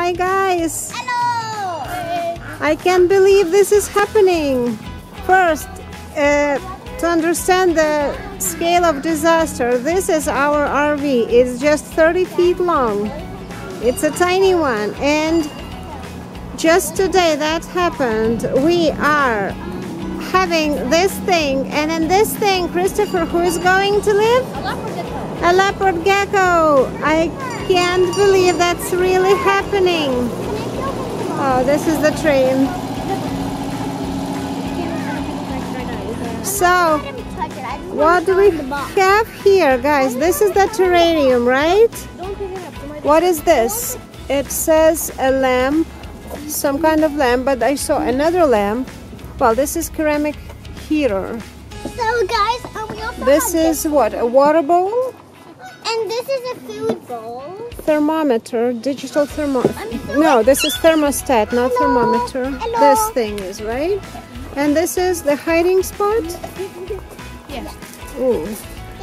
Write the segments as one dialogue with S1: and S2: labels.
S1: Hi guys.
S2: Hello.
S1: I can't believe this is happening. First, uh, to understand the scale of disaster, this is our RV. It's just 30 feet long. It's a tiny one. And just today that happened. We are having this thing. And in this thing, Christopher, who is going to live? A leopard gecko. I can't believe that's really happening. Oh, this is the train. So, what do we have here, guys? This is the terrarium, right? What is this? It says a lamp, some kind of lamp, but I saw another lamp. Well, this is ceramic heater.
S2: So guys, um,
S1: This is what? A water bowl?
S2: This is a food bowl.
S1: Thermometer, digital thermometer. No, this is thermostat, not
S2: Hello.
S1: thermometer.
S2: Hello.
S1: This thing is, right? And this is the hiding spot?
S3: Yes.
S1: Ooh.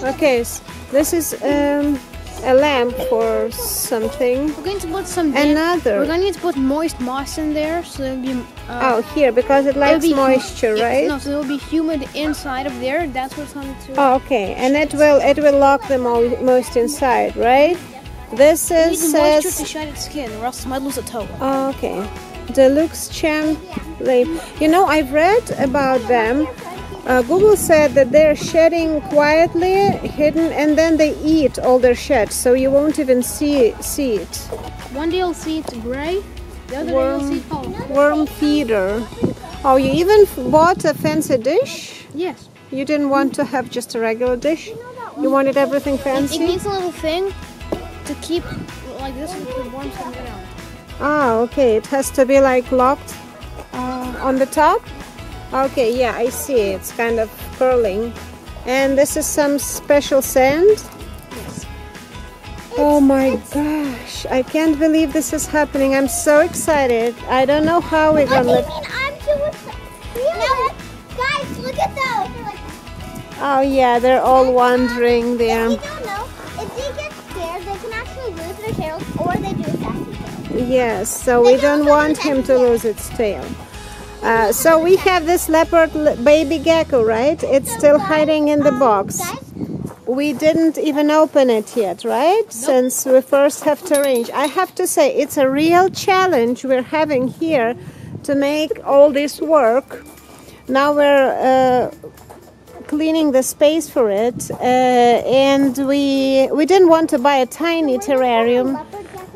S1: Okay, s- this is um, a lamp for something.
S3: We're going to put some damp-
S1: Another.
S3: We're going to put moist moss in there so it'll be. Uh,
S1: Oh, here, because it likes moisture,
S3: yeah,
S1: right?
S3: No, so it'll be humid inside of there. That's what's going to.
S1: Oh, okay, and it will it will lock the mo- most inside, right? This
S3: we
S1: is
S3: the moisture to
S1: says
S3: shine its skin, or else it might lose a toe.
S1: oh, okay, deluxe champ lape. You know, I've read about them. Uh, Google said that they're shedding quietly, hidden, and then they eat all their shed, so you won't even see see it.
S3: One day you'll see it's gray, the other
S1: Worm.
S3: day you'll see color.
S1: Worm feeder. Oh, you even bought a fancy dish?
S3: Yes.
S1: You didn't want to have just a regular dish? You wanted everything fancy?
S3: It
S1: fancy?
S3: needs a little thing to keep like this and keep worms from getting.
S1: Ah, okay. It has to be like locked uh, on the top. Okay, yeah, I see. It's kind of curling. And this is some special sand.
S3: Yes.
S1: Oh my gosh, I can't believe this is happening. I'm so excited. I don't know how we're gonna.
S2: you mean I'm too excited? Guys, look at those. They're like,
S1: Oh, yeah, they're all wandering um, there.
S2: If don't know, if they get scared, they can actually lose their tails or they do a sassy tail.
S1: Yes, so we don't want him to lose its tail. Uh, so we have this leopard baby gecko, right? It's still hiding in the box. We didn't even open it yet, right? Since we first have to arrange. I have to say, it's a real challenge we're having here to make all this work. Now we're uh, cleaning the space for it, uh, and we we didn't want to buy a tiny terrarium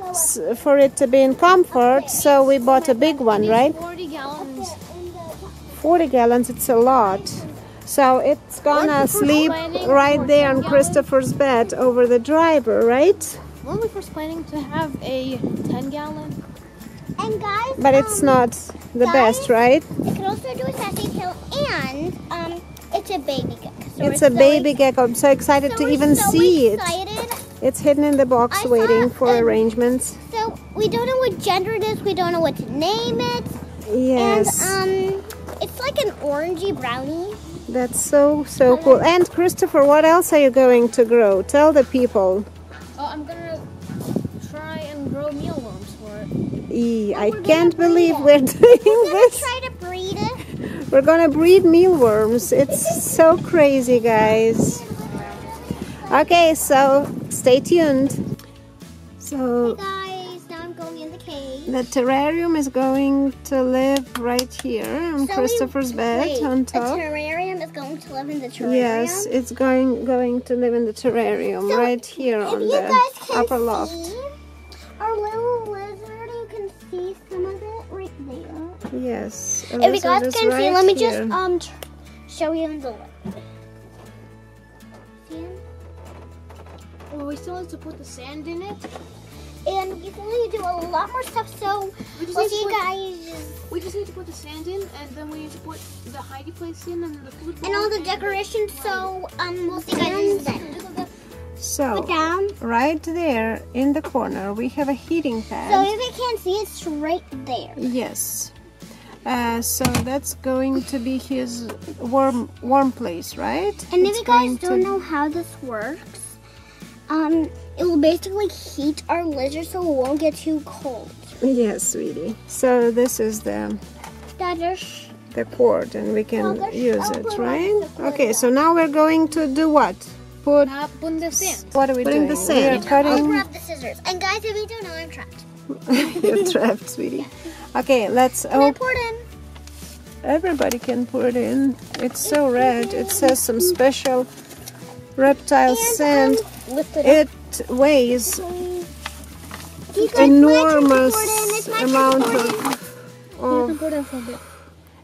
S1: s- for it to be in comfort, so we bought a big one, right?
S3: 40 gallons,
S1: it's a lot. So it's gonna
S3: When's the first
S1: sleep right there on? Christopher's bed over the driver, right?
S3: Weren't we first planning to have a 10 gallon?
S2: And guys,
S1: But it's
S2: um,
S1: not the best, right?
S2: It can also do a sassy tail, and um, it's a baby gecko. So
S1: It's a
S2: so
S1: baby gecko. I'm so excited
S2: so
S1: to even
S2: so
S1: see it. It's hidden in the box
S2: I saw
S1: waiting for
S2: a-
S1: arrangements.
S2: So we don't know what gender it is. We don't know what to name it.
S1: Yes.
S2: And um, it's like an orangey brownie.
S1: That's so, so cool. And Christopher, what else are you going to grow? Tell the people.
S3: Oh, I'm gonna try and grow mealworms for it.
S1: E, oh, I
S2: we're
S1: can't believe
S2: it.
S1: we're doing
S2: We're gonna
S1: this.
S2: try to breed it.
S1: We're gonna breed mealworms. It's so crazy, guys. Okay, so stay tuned. So
S2: Guys, the
S1: terrarium is going to live right here on
S2: So we-
S1: Christopher's bed
S2: Wait,
S1: on
S2: A
S1: top.
S2: terrarium is going to live in the terrarium.
S1: Yes, it's going going to live in the terrarium
S2: So,
S1: right here on the
S2: guys can
S1: upper loft.
S2: our little lizard, you can see some of it right there.
S1: Yes. a
S2: If you guys
S1: is
S2: can see, let me
S1: here.
S2: just um tr- show you in the light. See him?
S3: Well, we still need to put the sand in it.
S2: And we can really do a lot more stuff, so
S3: We just
S2: we'll
S3: need
S2: see
S3: to
S2: you
S3: put-
S2: guys
S3: We just need to put the sand in, and then we need to put the hidey place in, and the food.
S2: and all the decorations. So um, we'll see you guys then.
S1: So
S2: down.
S1: right there in the corner we have a heating pad.
S2: So if you can't see, it's right there.
S1: Yes. Uh, so that's going to be his warm warm place, right?
S2: And if you guys don't know how this works, um, it will basically heat our lizard so it won't get too cold.
S1: Yes, sweetie. So this is the
S2: Dodgers.
S1: the cord, and we can
S2: Well,
S1: use it, right? Okay. So now we're going to do what? Put.
S3: Put the sand.
S1: What are we
S4: Putting
S1: doing?
S4: the sand.
S1: We are cutting...
S2: I'll
S1: cutting.
S2: grab the scissors. And guys, if you don't know, I'm trapped.
S1: You're trapped, sweetie. Okay, let's.
S2: Can I
S1: Oh,
S2: pour it in?
S1: everybody can put it in. It's so red. It says some special reptile sand.
S3: Um, lift it up.
S1: It weighs
S2: You guys, my turn to
S1: enormous
S2: pour it in. It's my turn to
S1: amount of. Of
S3: can put it in for a bit.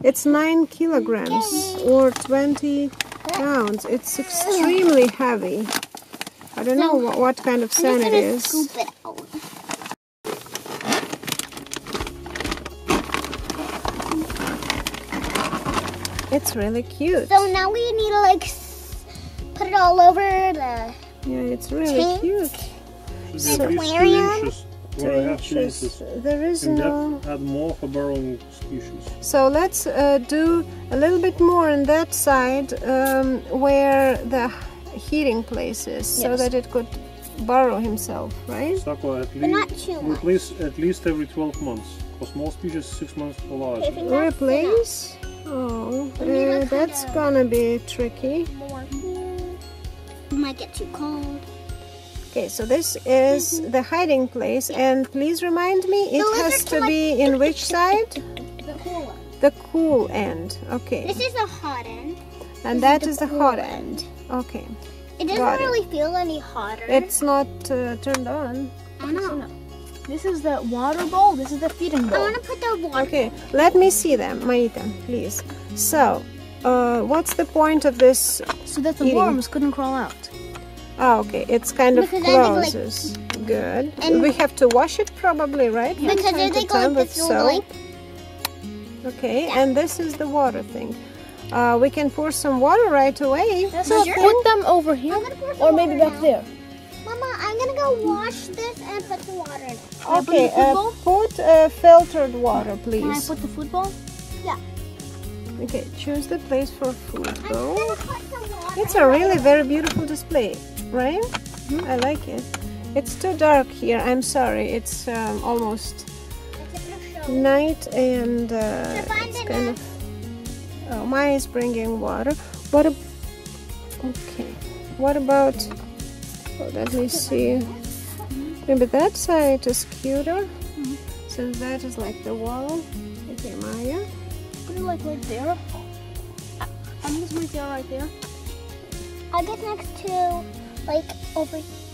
S1: It's nine kilograms or 20 pounds. It's extremely heavy. I don't know what, what kind of sand
S2: just
S1: it
S2: gonna
S1: is.
S2: scoop it out.
S1: It's really cute.
S2: So now we need to like put it all over the
S1: Yeah, it's really
S2: Tank.
S1: cute.
S4: Should be at least two
S2: aquarium?
S4: inches, one and a half, two
S1: Inches.
S4: inches.
S1: There is
S4: In
S1: no.
S4: add more for burrowing species.
S1: So let's uh, do a little bit more on that side um, where the heating place is, so that it could burrow himself, right?
S4: Sako at
S2: but not
S4: least
S2: too much.
S4: replace at least every 12 months. For small species, six months for large.
S2: Okay, I think that's
S1: Replace. Oh, uh, that's
S2: uh,
S1: gonna be tricky.
S2: more here. It might get too cold.
S1: Okay, so this is the hiding place, and please remind me, it
S2: The
S1: has to
S2: are like-
S1: be in which side?
S3: The cool one.
S1: The cool end. Okay,
S2: This is the hot end.
S1: and
S2: this
S1: that
S2: is
S1: is
S2: the
S1: the
S2: cool
S1: hot
S2: end.
S1: end. Okay,
S2: It doesn't
S1: Got it.
S2: really feel any hotter.
S1: it's not uh, turned on.
S2: I know.
S3: This is the water bowl. This is the feeding bowl.
S2: I want to put the water.
S1: Okay, let me see them, Maita, please. So, uh, what's the point of this?
S3: So that the
S1: Eating.
S3: worms couldn't crawl out.
S1: Oh, okay, it's kind of
S2: Because then like-
S1: closes. Good.
S2: And-
S1: we have to wash it probably, right? From
S2: Because
S1: time
S2: if
S1: to
S2: they go
S1: time
S2: like
S1: with
S2: this, they'll
S1: soap.
S2: like
S1: Okay, and this is the water thing. Uh, we can pour some water right away.
S3: So
S2: Sure.
S3: put them over here,
S2: I'm gonna pour some
S3: or maybe
S2: water
S3: back
S2: now.
S3: there.
S2: Mama, I'm gonna go wash this and put some water in it.
S1: Okay, uh, put uh, filtered water, please.
S3: Can I put the food bowl?
S1: Okay, choose the place for food, though.
S2: gonna put some water.
S1: It's a really very beautiful display, right?
S3: Mm-hmm.
S1: I like it. It's too dark here. I'm sorry. It's um, almost night and uh, it's kind of. Oh, Maya is bringing water. What? ab- okay. What about? Oh, let me see. Maybe that side is cuter.
S3: Mm-hmm.
S1: Since that is like the wall. Okay, Maya.
S3: Put like right there. I- I'm just right there, right there.
S2: I'll get next to, like, over here.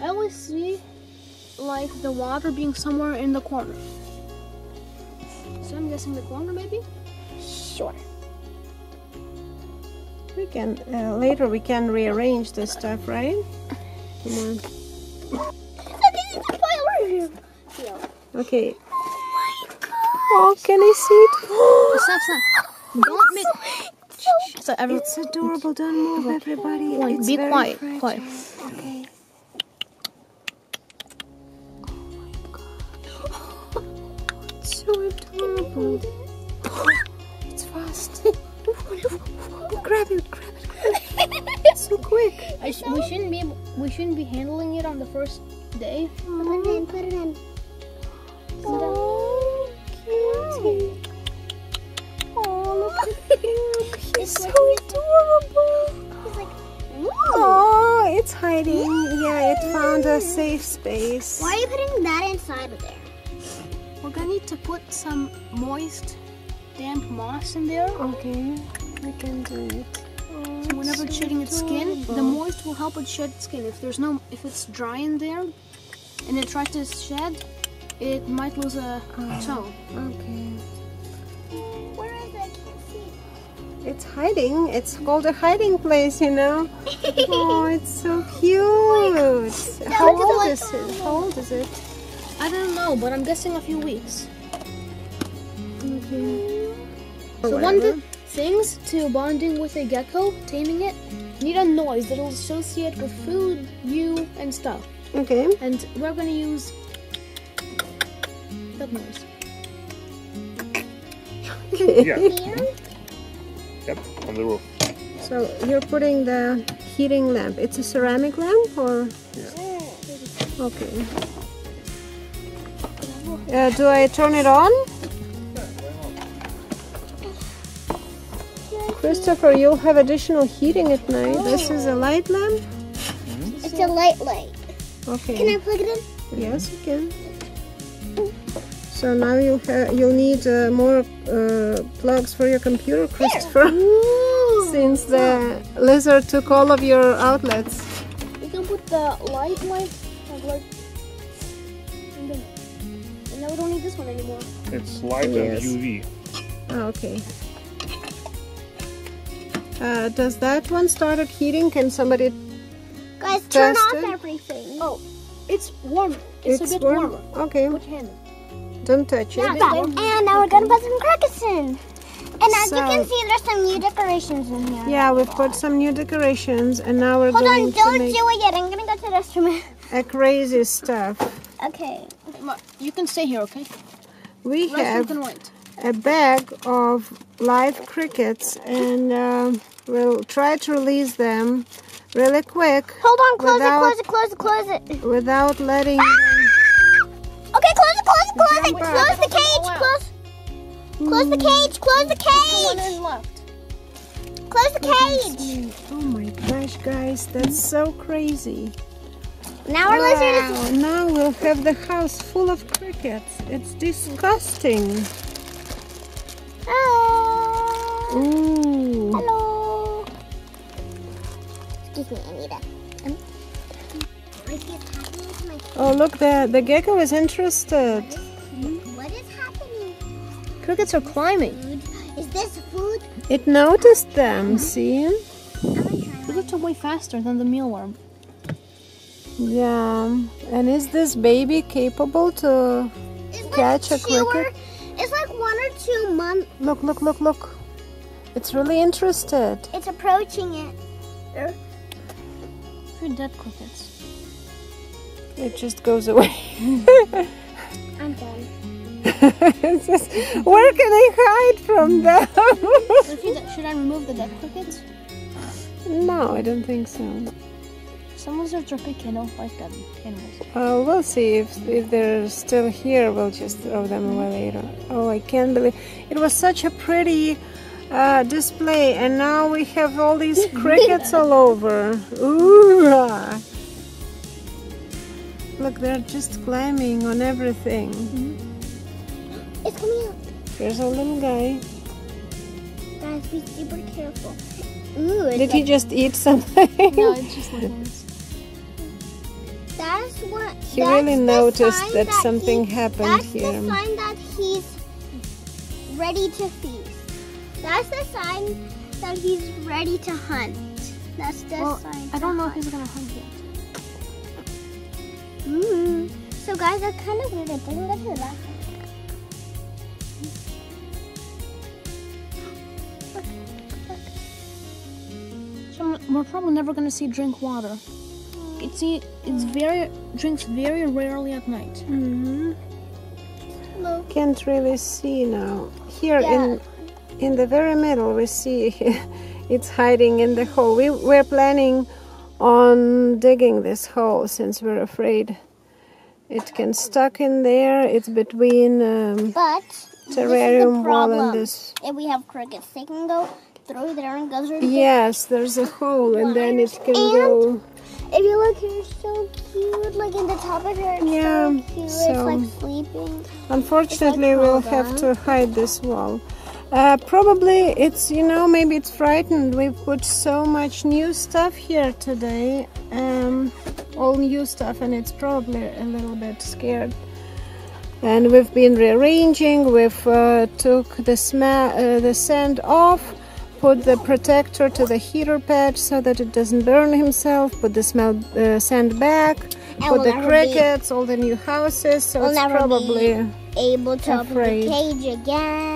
S3: I always see like the water being somewhere in the corner. So I'm guessing the corner maybe?
S2: Sure.
S1: We can uh, later. We can rearrange this stuff, right? Come on.
S2: So this is the fire field.
S1: Okay.
S2: Oh my god.
S1: Oh, can I see it?
S3: Stop, stop. Don't make. So every,
S1: It's adorable. Don't move, everybody.
S3: Like,
S1: It's
S3: be quiet,
S1: fragile.
S3: quiet.
S1: Okay. It's so adorable. It's fast. grab it, grab it, grab it. It's so quick.
S3: I sh- we shouldn't be we shouldn't be handling it on the first day. Mm-hmm.
S2: Put it in, put it in.
S1: Oh, cutie. Oh, look at him. He's
S2: It's
S1: so adorable.
S2: He's like,
S1: Oh, it's hiding. Yeah, it found a safe space.
S2: why are you putting that inside of there?
S3: We're gonna need to put some moist, damp moss in there.
S1: Okay, we can do it. Oh,
S3: So whenever it's shedding its skin, the moist will help it shed its skin. If there's no, if it's dry in there, and it tries to shed, it might lose a oh. toe.
S1: Okay.
S2: Where is it? I can't see.
S1: It's hiding. It's called a hiding place, you know. Oh, it's so cute. How
S2: look at the
S1: old is it? How old is it?
S3: I don't know, but I'm guessing a few weeks.
S1: Okay.
S3: So one of the things to bonding with a gecko, taming it, need a noise that'll associate with food, you, and stuff.
S1: Okay.
S3: And we're gonna use that noise.
S4: Yeah.
S2: Here?
S4: Yep, on the roof.
S1: So you're putting the heating lamp. It's a ceramic lamp or? Yeah. Okay. Uh, do I turn it on? Christopher, you'll have additional heating at night. This is a light lamp?
S2: It's a light light.
S1: Okay.
S2: Can I plug it in?
S1: Yes, you can. So now you'll you'll need uh, more uh, plugs for your computer, Christopher, since the lizard took all of your outlets.
S3: You can put the light light, like, like and then and now we don't need this one anymore.
S4: It's light
S1: Yes.
S4: and UV.
S1: Ah, okay. Uh, does that one started heating? Can somebody?
S2: Guys, turn off
S1: it.
S2: everything.
S3: Oh, it's warm. It's, a bit
S1: warm.
S3: warmer.
S1: Okay,
S3: Put your hand.
S1: Don't touch it.
S2: And now we're gonna put some crickets in. And as you can see, there's some new decorations in here.
S1: Yeah, we've put some new decorations, and now we're
S2: Hold
S1: going
S2: on,
S1: to Hold on,
S2: don't
S1: make
S2: do it yet. I'm gonna go to the restroom.
S1: a crazy stuff.
S2: okay.
S3: You can stay here, okay?
S1: We
S3: Rest
S1: have a bag of live crickets, and um we'll try to release them really quick
S2: Hold on, close
S1: Without-
S2: it, close it, close it, close it.
S1: without letting.
S2: Okay, close it, close it, close it. Close the cage, close. Close the cage, close the cage. Close the cage.
S1: Oh my gosh, guys, that's so crazy.
S2: Now our lizard is
S1: Wow, now we'll have the house full of crickets. It's disgusting.
S2: Hello.
S1: Ooh.
S2: Hello. Excuse me, Anita. Um,
S1: Oh, look, the, the gecko is interested.
S2: What is happening?
S3: Crickets are climbing.
S2: Food? Is this food?
S1: It noticed them, see?
S2: I'm
S3: Crickets are way faster than the mealworm.
S1: Yeah. And is this baby capable to
S2: It's like
S1: catch a
S2: two or-
S1: cricket?
S2: It's like one or two months.
S1: Look, look, look, look. It's really interested.
S2: It's approaching it.
S3: Three dead crickets.
S1: It just goes away.
S2: I'm done.
S1: Just, where can I hide from them?
S3: So if you d- should I remove the dead crickets?
S1: no, I don't think so.
S3: Some lizards are picky. I like dead animals.
S1: Uh, we'll see if, if they're still here. We'll just throw them away later. Oh, I can't believe it was such a pretty uh, display, and now we have all these crickets all over. Ooh! ah. Look, they're just climbing on everything. Mm-hmm.
S2: It's coming out.
S1: Here's a little guy.
S2: Guys, be super careful. Ooh, it's
S1: Did he just eat something?
S3: No, it's just like this.
S2: That's what.
S1: He
S2: that's
S1: really noticed
S2: sign
S1: that something
S2: he-
S1: happened
S2: that's
S1: here.
S2: the sign that he's ready to feast. That's the sign that he's ready to hunt. That's the
S3: Well,
S2: sign.
S3: I don't know if he's gonna hunt yet.
S2: Guys, that's kind of weird. It doesn't go to the left.
S3: So we're probably never gonna see drink water. It's it's very drinks very rarely at night.
S1: Mhm. Can't really see now. Here
S2: Yeah.
S1: in in the very middle, we see it's hiding in the hole. We we're planning on digging this hole since we're afraid it can stuck in there. It's between um,
S2: But
S1: terrarium wall
S2: problem.
S1: and this.
S2: if we have crickets, they can go through there and go through.
S1: Yes, there's a hole, and then it can go.
S2: If you look here, it's so cute. Like in the top of her, it's
S1: Yeah,
S2: so cute.
S1: so-
S2: It's like sleeping.
S1: Unfortunately, we'll have to hide this wall. Uh, probably it's you know maybe it's frightened. We put so much new stuff here today, um, all new stuff, and it's probably a little bit scared. And we've been rearranging. We've uh, took the uh, the sand off, put the protector to the heater pad so that it doesn't burn himself. Put the smell uh, sand back.
S2: And
S1: put
S2: we'll
S1: the crickets, all the new houses. So
S2: we'll
S1: it's probably.
S2: Able to open the cage again.